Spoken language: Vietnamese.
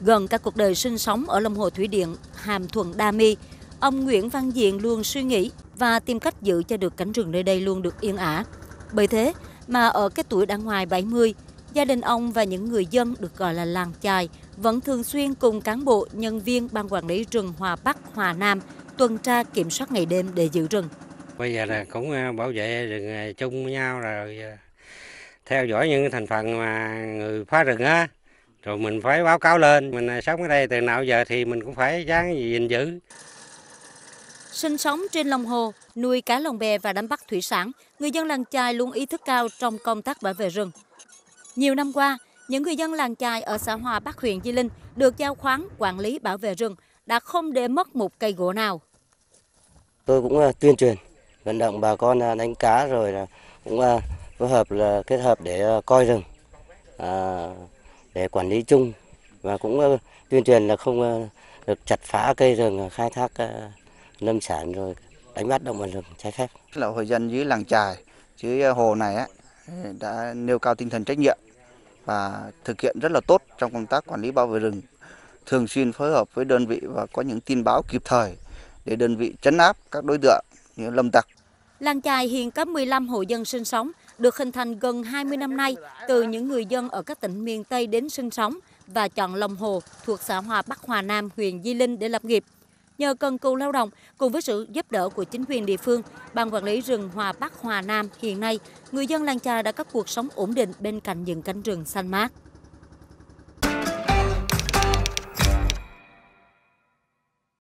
Gần cả cuộc đời sinh sống ở lòng hồ thủy điện Hàm Thuận Đa Mi, ông Nguyễn Văn Diện luôn suy nghĩ và tìm cách giữ cho được cánh rừng nơi đây luôn được yên ả. Bởi thế mà ở cái tuổi đã ngoài 70, gia đình ông và những người dân được gọi là làng chài vẫn thường xuyên cùng cán bộ, nhân viên ban quản lý rừng Hòa Bắc, Hòa Nam tuần tra kiểm soát ngày đêm để giữ rừng. Bây giờ là cũng à, bảo vệ rừng à, chung với nhau rồi à, theo dõi những thành phần mà người phá rừng á rồi mình phải báo cáo lên mình sống ở đây từ nào giờ thì mình cũng phải dáng gìn giữ Sinh sống trên lòng hồ, nuôi cá lồng bè và đánh bắt thủy sản, người dân làng chài luôn ý thức cao trong công tác bảo vệ rừng. Nhiều năm qua, những người dân làng chài ở xã Hòa Bắc huyện Di Linh được giao khoán quản lý bảo vệ rừng đã không để mất một cây gỗ nào. Tôi cũng uh, tuyên truyền vận động bà con uh, đánh cá rồi là cũng phối hợp là kết hợp để coi rừng à, để quản lý chung và cũng ờ, tuyên truyền là không ờ, được chặt phá cây rừng ờ, khai thác lâm sản rồi đánh bắt động vật rừng trái phép. Là hội dân dưới làng trài dưới hồ này á, đã nêu cao tinh thần trách nhiệm và thực hiện rất là tốt trong công tác quản lý bảo vệ rừng, thường xuyên phối hợp với đơn vị và có những tin báo kịp thời để đơn vị chấn áp các đối tượng như lâm tặc. Làng chài hiện có 15 hộ dân sinh sống, được hình thành gần 20 năm nay từ những người dân ở các tỉnh miền Tây đến sinh sống và chọn lòng hồ thuộc xã Hòa Bắc Hòa Nam, huyện Di Linh để lập nghiệp. Nhờ cần cù lao động cùng với sự giúp đỡ của chính quyền địa phương, ban quản lý rừng Hòa Bắc Hòa Nam hiện nay, người dân làng trài đã có cuộc sống ổn định bên cạnh những cánh rừng xanh mát.